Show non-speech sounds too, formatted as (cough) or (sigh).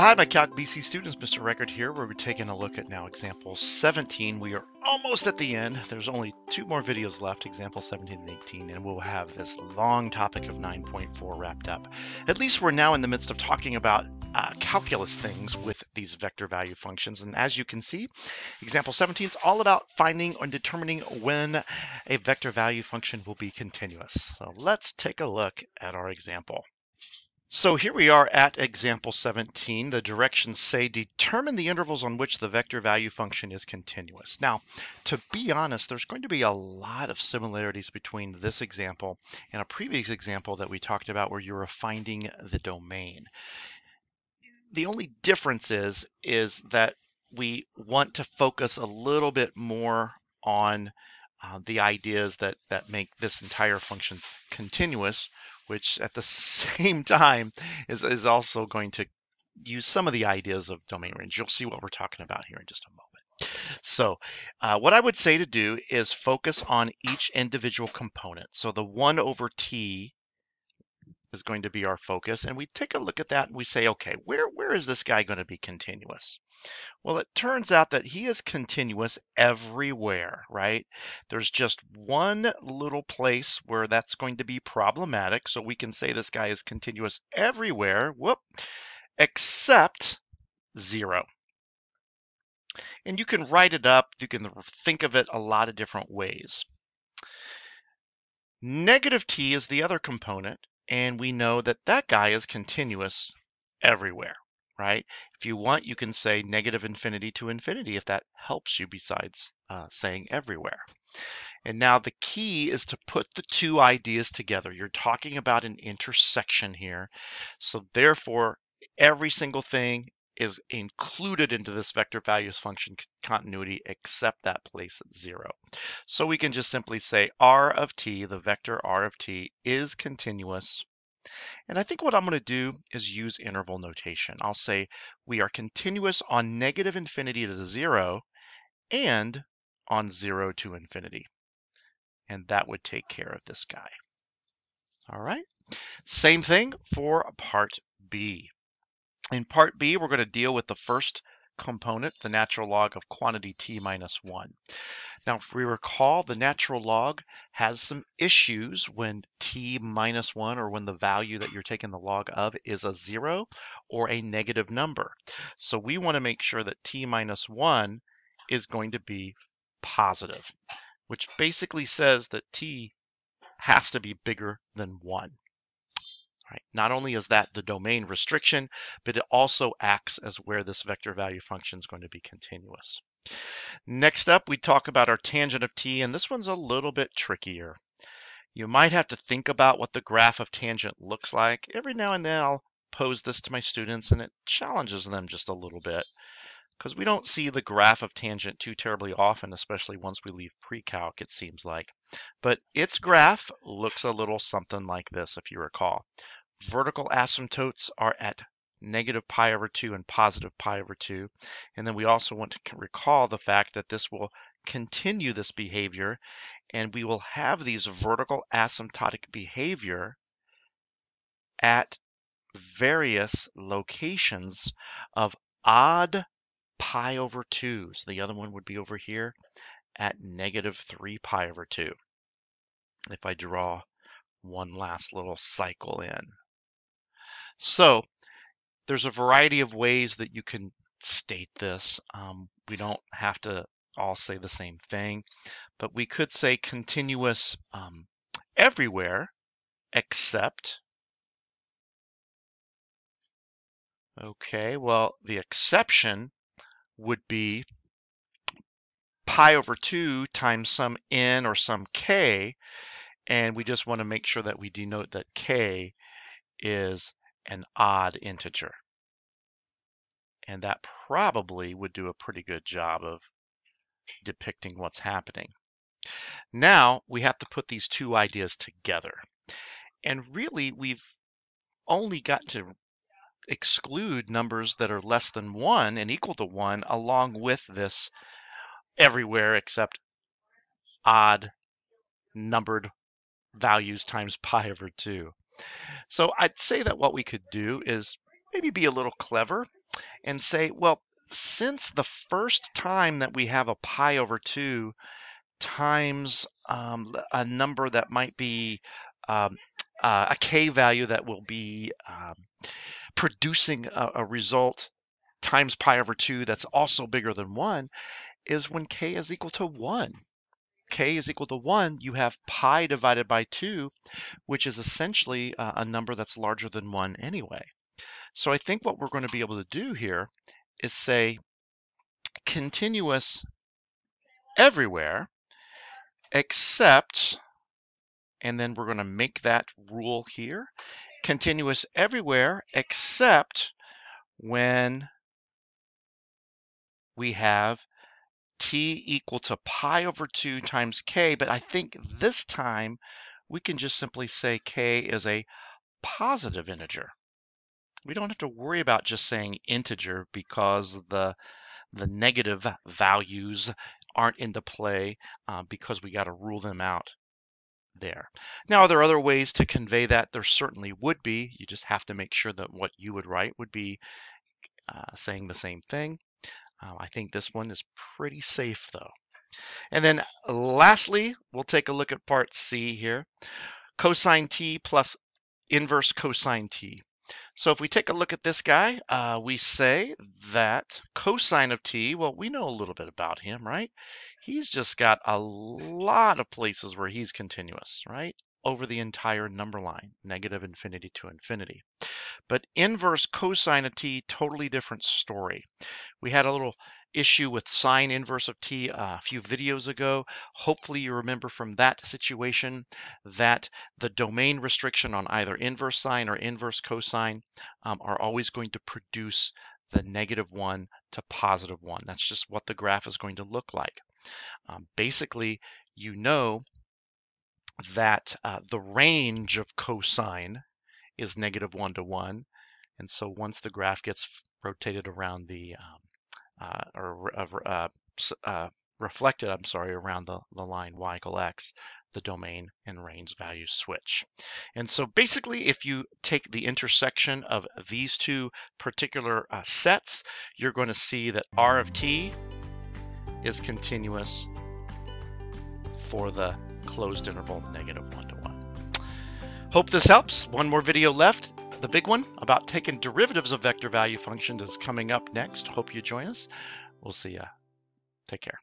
Hi, my Calc BC students, Mr. Record here, where we're taking a look at now example 17. We are almost at the end. There's only two more videos left, example 17 and 18, and we'll have this long topic of 9.4 wrapped up. At least we're now in the midst of talking about uh, calculus things with these vector value functions. And as you can see, example 17 is all about finding or determining when a vector value function will be continuous. So let's take a look at our example. So here we are at example 17. The directions say determine the intervals on which the vector value function is continuous. Now, to be honest, there's going to be a lot of similarities between this example and a previous example that we talked about where you were finding the domain. The only difference is, is that we want to focus a little bit more on uh, the ideas that, that make this entire function continuous which at the (laughs) same time is, is also going to use some of the ideas of domain range. You'll see what we're talking about here in just a moment. So uh, what I would say to do is focus on each individual component. So the 1 over t is going to be our focus. And we take a look at that and we say, okay, where, where is this guy going to be continuous? Well, it turns out that he is continuous everywhere, right? There's just one little place where that's going to be problematic. So we can say this guy is continuous everywhere, whoop, except zero. And you can write it up, you can think of it a lot of different ways. Negative t is the other component, and we know that that guy is continuous everywhere, right? If you want, you can say negative infinity to infinity if that helps you besides uh, saying everywhere. And now the key is to put the two ideas together. You're talking about an intersection here. So therefore, every single thing is included into this vector values function continuity except that place at zero. So we can just simply say r of t, the vector r of t, is continuous. And I think what I'm going to do is use interval notation. I'll say we are continuous on negative infinity to zero and on zero to infinity. And that would take care of this guy. All right. Same thing for part B. In part B, we're going to deal with the first component, the natural log of quantity t minus 1. Now, if we recall, the natural log has some issues when t minus 1 or when the value that you're taking the log of is a 0 or a negative number. So we want to make sure that t minus 1 is going to be positive, which basically says that t has to be bigger than 1. Right? Not only is that the domain restriction, but it also acts as where this vector value function is going to be continuous. Next up, we talk about our tangent of t, and this one's a little bit trickier. You might have to think about what the graph of tangent looks like. Every now and then I'll pose this to my students and it challenges them just a little bit because we don't see the graph of tangent too terribly often, especially once we leave pre-calc, it seems like. But its graph looks a little something like this, if you recall vertical asymptotes are at negative pi over 2 and positive pi over 2. And then we also want to recall the fact that this will continue this behavior and we will have these vertical asymptotic behavior at various locations of odd pi over 2. So the other one would be over here at negative 3 pi over 2. If I draw one last little cycle in. So there's a variety of ways that you can state this. Um, we don't have to all say the same thing, but we could say continuous um, everywhere except. Okay, well, the exception would be pi over 2 times some n or some k, and we just want to make sure that we denote that k is an odd integer. And that probably would do a pretty good job of depicting what's happening. Now we have to put these two ideas together. And really, we've only got to exclude numbers that are less than 1 and equal to 1 along with this everywhere except odd numbered values times pi over 2. So I'd say that what we could do is maybe be a little clever and say, well, since the first time that we have a pi over 2 times um, a number that might be um, uh, a k value that will be um, producing a, a result times pi over 2 that's also bigger than 1 is when k is equal to 1. K is equal to 1, you have pi divided by 2, which is essentially uh, a number that's larger than 1 anyway. So I think what we're going to be able to do here is say continuous everywhere except, and then we're going to make that rule here, continuous everywhere except when we have t equal to pi over 2 times k, but I think this time we can just simply say k is a positive integer. We don't have to worry about just saying integer because the the negative values aren't into play uh, because we got to rule them out there. Now, are there other ways to convey that? There certainly would be. You just have to make sure that what you would write would be uh, saying the same thing. Uh, I think this one is pretty safe though. And then lastly, we'll take a look at part C here. Cosine t plus inverse cosine t. So if we take a look at this guy, uh, we say that cosine of t, well, we know a little bit about him, right? He's just got a lot of places where he's continuous, right? Over the entire number line, negative infinity to infinity. But inverse cosine of t, totally different story. We had a little issue with sine inverse of t uh, a few videos ago. Hopefully you remember from that situation that the domain restriction on either inverse sine or inverse cosine um, are always going to produce the negative 1 to positive 1. That's just what the graph is going to look like. Um, basically, you know that uh, the range of cosine is negative 1 to 1. And so once the graph gets rotated around the um, uh, or uh, uh, reflected, I'm sorry, around the, the line y equal x, the domain and range values switch. And so basically, if you take the intersection of these two particular uh, sets, you're going to see that r of t is continuous for the closed interval negative 1 to 1. Hope this helps. One more video left. The big one about taking derivatives of vector value functions is coming up next. Hope you join us. We'll see ya. Take care.